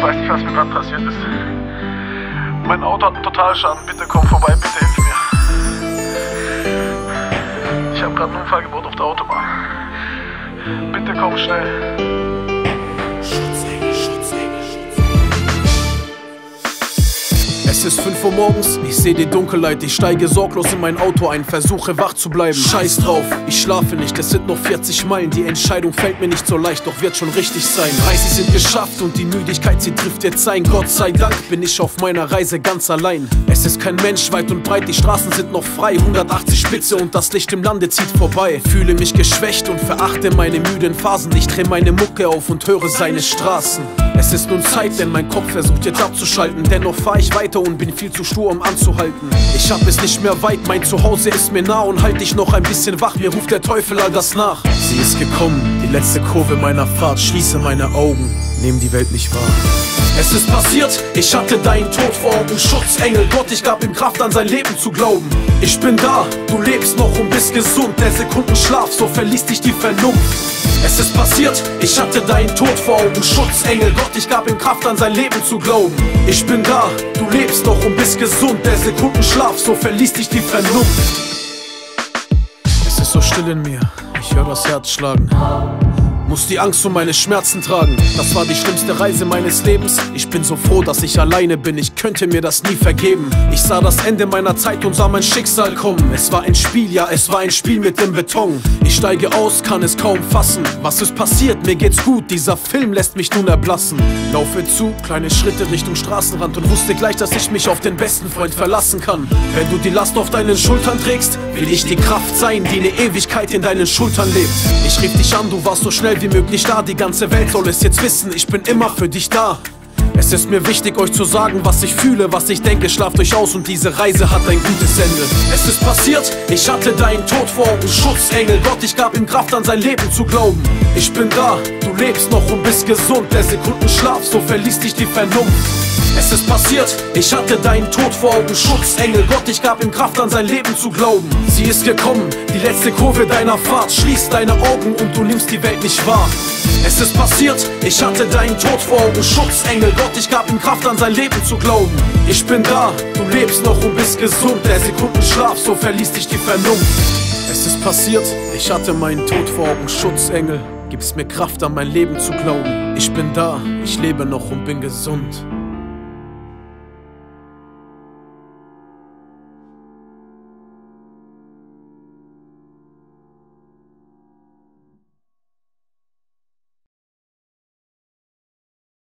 ich weißt nicht, was mir gerade passiert ist. Mein Auto hat einen Totalschaden. Bitte komm vorbei, bitte hilf mir. Ich habe gerade einen Unfall gebaut auf der Autobahn. Bitte komm schnell. Es ist 5 Uhr morgens, ich sehe die Dunkelheit, ich steige sorglos in mein Auto ein, versuche wach zu bleiben. Scheiß drauf, ich schlafe nicht, es sind noch 40 Meilen, die Entscheidung fällt mir nicht so leicht, doch wird schon richtig sein. 30 sind geschafft und die Müdigkeit, sie trifft jetzt ein. Gott sei Dank bin ich auf meiner Reise ganz allein. Es ist kein Mensch weit und breit, die Straßen sind noch frei, 180 Spitze und das Licht im Lande zieht vorbei. Fühle mich geschwächt und verachte meine müden Phasen, ich dreh meine Mucke auf und höre seine Straßen. Es ist nun Zeit, denn mein Kopf versucht jetzt abzuschalten. Dennoch fahr ich weiter und bin viel zu stur, um anzuhalten. Ich hab es nicht mehr weit, mein Zuhause ist mir nah und halt dich noch ein bisschen wach. Mir ruft der Teufel all das nach. Sie ist gekommen, die letzte Kurve meiner Fahrt. Schließe meine Augen, nehm die Welt nicht wahr. Es ist passiert, ich hatte deinen Tod vor Augen. Schutzengel, Gott, ich gab ihm Kraft an sein Leben zu glauben. Ich bin da, du lebst noch und bist gesund. Der Sekundenschlaf, so verließ dich die Vernunft. Es ist passiert, ich hatte deinen Tod vor Augen. Schutzengel, Gott, ich gab ihm Kraft an sein Leben zu glauben. Ich bin da, du lebst noch und bist gesund. Der Sekundenschlaf, so verließ dich die Vernunft. Es ist so still in mir, ich höre das Herz schlagen. Muss die Angst um meine Schmerzen tragen. Das war die schlimmste Reise meines Lebens. Ich bin so froh, dass ich alleine bin. Ich könnte mir das nie vergeben. Ich sah das Ende meiner Zeit und sah mein Schicksal kommen. Es war ein Spiel, ja, es war ein Spiel mit dem Beton. Ich steige aus, kann es kaum fassen. Was ist passiert? Mir geht's gut. Dieser Film lässt mich nun erblassen. Laufe zu, kleine Schritte Richtung Straßenrand und wusste gleich, dass ich mich auf den besten Freund verlassen kann. Wenn du die Last auf deinen Schultern trägst, will ich die Kraft sein, die eine Ewigkeit in deinen Schultern lebt. Ich rief dich an, du warst so wie möglich da. Die ganze Welt soll es jetzt wissen, ich bin immer für dich da. Es ist mir wichtig, euch zu sagen, was ich fühle, was ich denke. Schlaft euch aus und diese Reise hat ein gutes Ende. Es ist passiert, ich hatte deinen Tod vor Augen. Schutzengel, Gott, ich gab ihm Kraft an sein Leben zu glauben. Ich bin da, du lebst noch und bist gesund. Der Sekundenschlaf, so verließ dich die Vernunft. Es ist passiert, ich hatte deinen Tod vor Augen. Schutzengel, Gott, ich gab ihm Kraft an sein Leben zu glauben. Sie ist gekommen, die letzte Kurve deiner Fahrt. Schließ deine Augen und du nimmst die Welt nicht wahr. Es ist passiert, ich hatte deinen Tod vor Augen. Schutzengel, Gott, ich gab ihm Kraft an sein Leben zu glauben. Ich bin da, du lebst noch und bist gesund. Der Sekundenschlaf, so verließ dich die Vernunft. Es ist passiert, ich hatte meinen Tod vor Augen. Schutzengel, gibst mir Kraft an mein Leben zu glauben. Ich bin da, ich lebe noch und bin gesund.